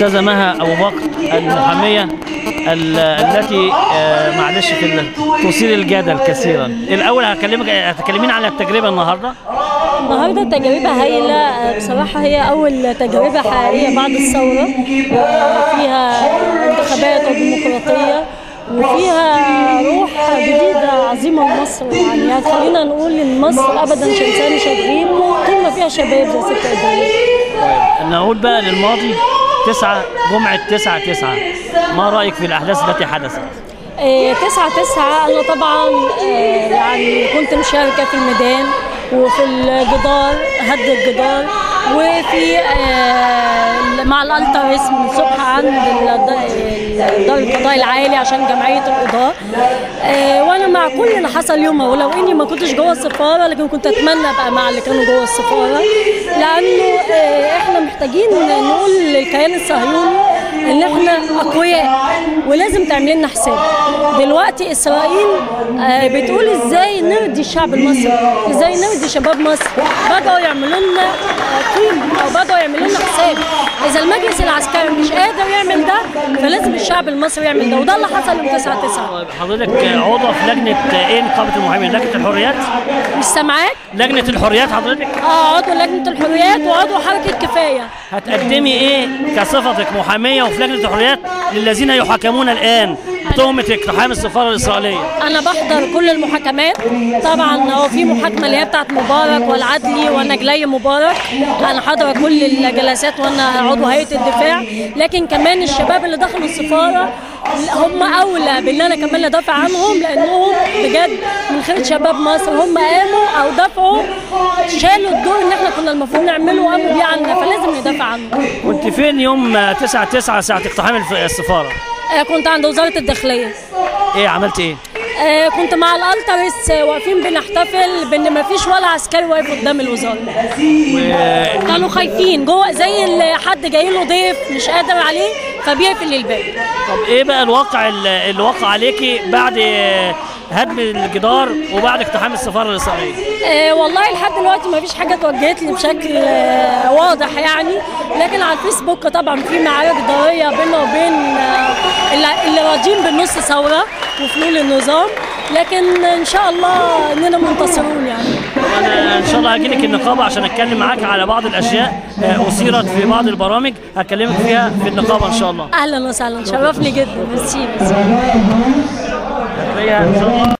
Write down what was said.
الاستاذه مها أبو بكر المحامية ال- التي آه، معلش في تثير الجدل كثيرا. الأول هكلمك هتكلمين عن التجربة النهارده؟ النهارده تجربة هايلة. آه، بصراحة هي أول تجربة حقيقية بعد الثورة. آه، فيها انتخابات وديمقراطية وفيها روح جديدة عظيمة لمصر. يعني هتخلينا نقول إن مصر أبدا مش إنسان شاغرين طول ما فيها شباب زي ست إبراهيم نقول بقى للماضي. تسعة جمعة تسعة تسعة. ما رأيك في الأحداث التي حدثت؟ آه، تسعة تسعة. أنا طبعا آه، يعني كنت مشاركة في الميدان وفي الجدار هد الجدار وفي آه، مع الالتراس من الصبح عند دار القضاء العالي عشان جمعية القضاه آه، وأنا مع كل اللي حصل يومها. ولو إني ما كنتش جوه السفارة لكن كنت أتمنى أبقى مع اللي كانوا جوه السفارة. لأنه محتاجين نقول للكيان الصهيوني إن إحنا أقوياء ولازم تعمل لنا حساب. دلوقتي إسرائيل آه، بتقول إزاي نرضي الشعب المصري؟ إزاي نرضي شباب مصر؟ بدأوا يعملوا لنا آه، قيمه أو بدأوا يعملوا لنا حساب. إذا المجلس العسكري مش قادر يعمل ده فلازم الشعب المصري يعمل ده. وده اللي حصل يوم 9 9 طيب حضرتك عضو في لجنة إيه نقابة المحامين؟ لجنة الحريات؟ مش سامعاك؟ لجنة الحريات حضرتك؟ آه عضو لجنة الحريات وعضو حركة كفاية. هتقدمي إيه كصفتك؟ محامية وفي لجنة الحريات للذين يحاكمون الآن. بتهمة اقتحام السفارة الإسرائيلية؟ أنا بحضر كل المحاكمات. طبعا هو في محاكمة اللي هي بتاعت مبارك والعدلي ونجلي مبارك. أنا حاضرة كل الجلسات وأنا عضو هيئة الدفاع. لكن كمان الشباب اللي دخلوا السفارة هم أولى بإن أنا كمان أدافع عنهم لأنهم بجد من خير شباب مصر. هم قاموا أو دافعوا شالوا الدور ان إحنا كنا المفروض نعمله وقاموا بيه عنا فلازم ندافع عنهم كنت فين يوم 9 9 ساعة اقتحام السفارة؟ آه، كنت عند وزارة الداخلية. إيه عملت إيه؟ آه، كنت مع الالترس آه، واقفين بنحتفل بإن ما فيش ولا عسكري واقف قدام الوزارة. و- كانوا خايفين جوه زي اللي حد جاي له ضيف مش قادر عليه فبيقفل الباب. طب إيه بقى الواقع ال- اللي وقع عليكي بعد هدم الجدار وبعد اقتحام السفارة الإسرائيلية؟ آه والله لحد دلوقتي ما فيش حاجة اتوجهت لي بشكل آه واضح يعني. لكن على الفيسبوك طبعا في معارك ضاريه بيننا وبين آه اللي, راضيين بالنص ثورة وفلول النظام. لكن إن شاء الله إننا منتصرون يعني. أنا إن شاء الله هجي لك النقابة عشان أتكلم معاك على بعض الأشياء أثيرت في بعض البرامج هكلمك فيها في النقابة إن شاء الله. أهلا وسهلا. شرفني جدا. ميرسي. ميرسي هي ان شاء الله